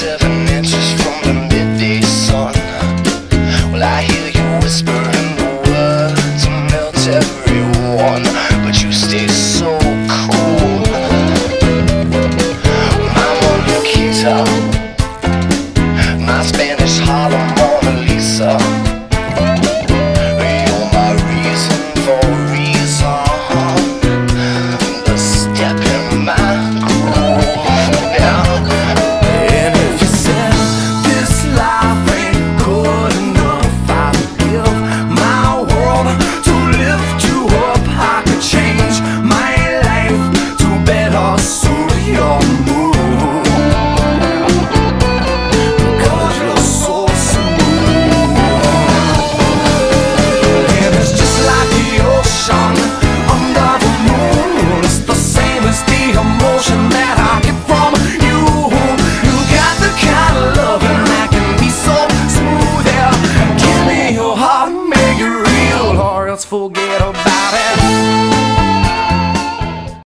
seven inches from the midday sun. Well, I hear you whispering the to melt everyone, but you stay so cool. My Spanish Harlem. forget about it.